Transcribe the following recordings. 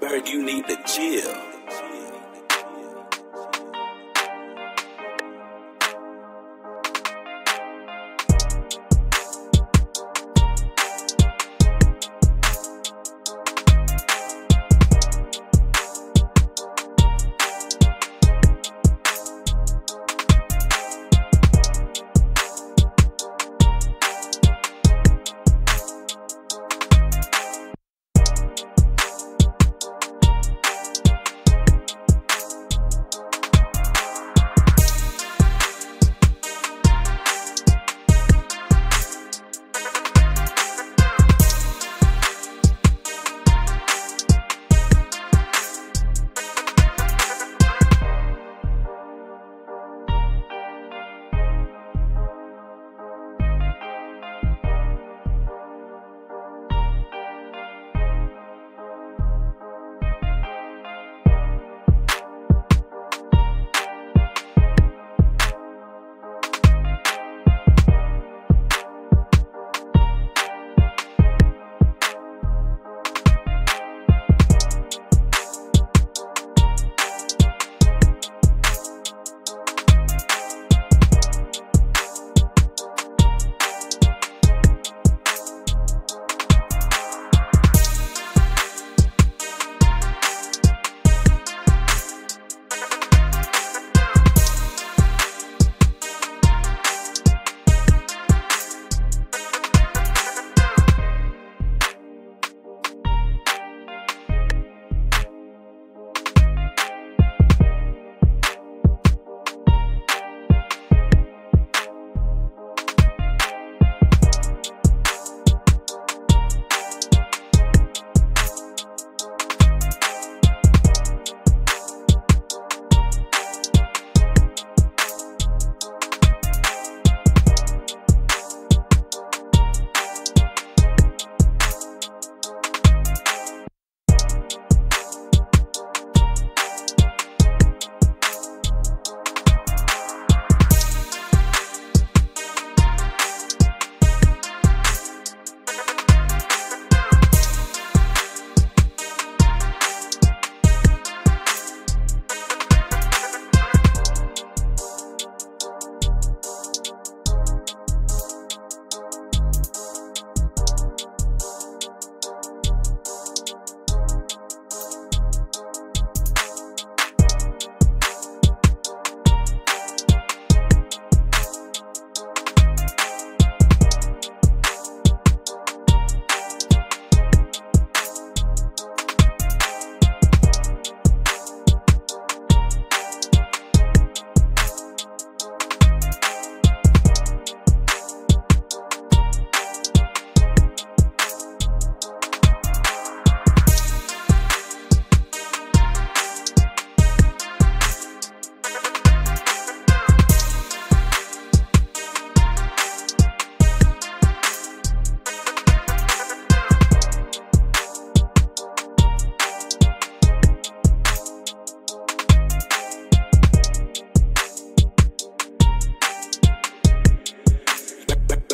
Bird, you need to chill.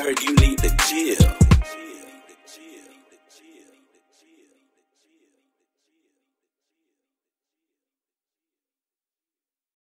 heard you need to chill.